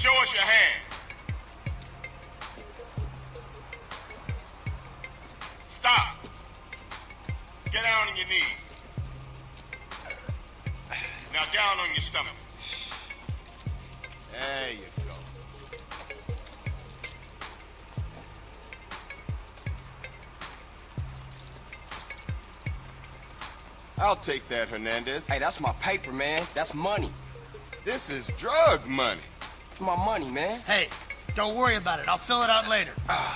Show us your hand. Stop. Get down on your knees. Now down on your stomach. There you go. I'll take that, Hernandez. Hey, that's my paper, man. That's money. This is drug money. It's my money, man. Hey, don't worry about it. I'll fill it out later.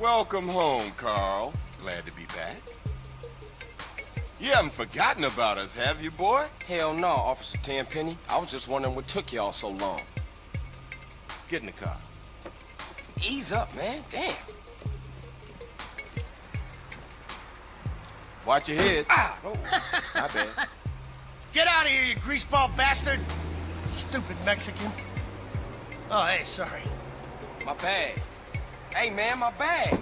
Welcome home, Carl. Glad to be back. You haven't forgotten about us, have you, boy? Hell no, Officer Tenpenny. I was just wondering what took y'all so long. Get in the car. Ease up, man. Damn. Watch your head. Ah! Oh, my bad. Get out of here, you greaseball bastard! Stupid Mexican. Oh, hey, sorry. My bag. Hey, man, my bag.